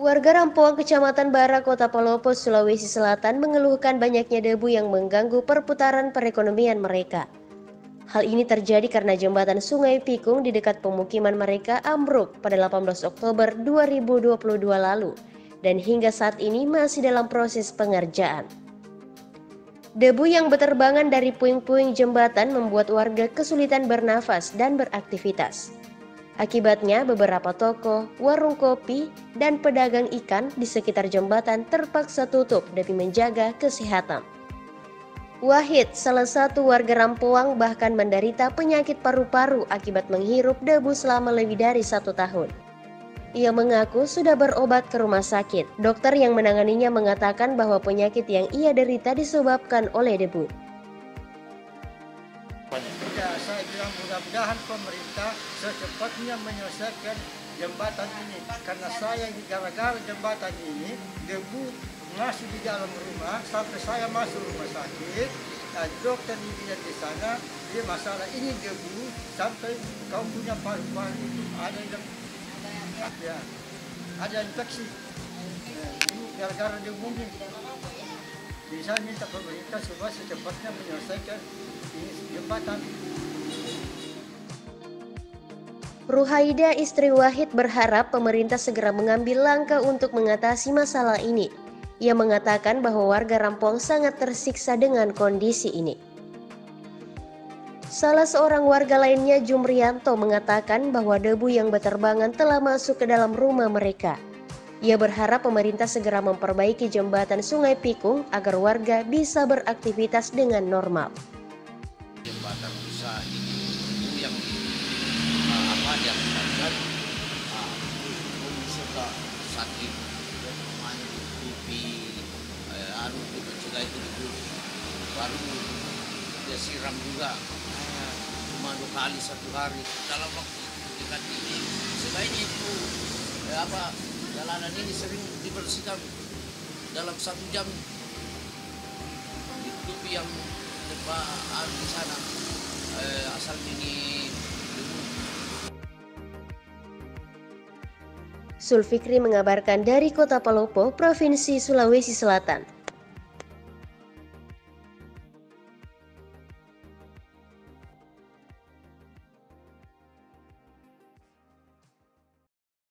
Warga Rampoang, Kecamatan Bara, Kota Palopo, Sulawesi Selatan mengeluhkan banyaknya debu yang mengganggu perputaran perekonomian mereka. Hal ini terjadi karena jembatan Sungai Pikung di dekat pemukiman mereka ambruk pada 18 Oktober 2022 lalu dan hingga saat ini masih dalam proses pengerjaan. Debu yang berterbangan dari puing-puing jembatan membuat warga kesulitan bernafas dan beraktivitas. Akibatnya beberapa toko, warung kopi, dan pedagang ikan di sekitar jembatan terpaksa tutup demi menjaga kesehatan. Wahid, salah satu warga Rampoang bahkan menderita penyakit paru-paru akibat menghirup debu selama lebih dari satu tahun. Ia mengaku sudah berobat ke rumah sakit. Dokter yang menanganinya mengatakan bahwa penyakit yang ia derita disebabkan oleh debu. Mudah-mudahan pemerintah secepatnya menyelesaikan jembatan ini. Karena saya ini gara-gara jembatan ini, debu masih di dalam rumah, sampai saya masuk rumah sakit, nah, dokter lihat di sana, dia masalah ini debu, sampai kau punya paru-paru itu ada yang ya, ada infeksi. Nah, ini gara-gara debu ini. Bisa minta pemerintah supaya secepatnya menyelesaikan jembatan. Ruhaida istri Wahid berharap pemerintah segera mengambil langkah untuk mengatasi masalah ini. Ia mengatakan bahwa warga Rampong sangat tersiksa dengan kondisi ini. Salah seorang warga lainnya Jumrianto mengatakan bahwa debu yang berterbangan telah masuk ke dalam rumah mereka. Ia berharap pemerintah segera memperbaiki jembatan Sungai Pikung agar warga bisa beraktivitas dengan normal jembatan ini apa yang menyebabkan uh, suka sakit namanya ditutupi uh, anu mencegah itu dulu baru dia siram juga. Cuma dua kali satu hari. Dalam waktu dekat ini sebaiknya itu eh, apa jalanan ini sering dibersihkan dalam satu jam. Ditutupi yang depan di sana Sulfikri mengabarkan dari Kota Palopo, Provinsi Sulawesi Selatan.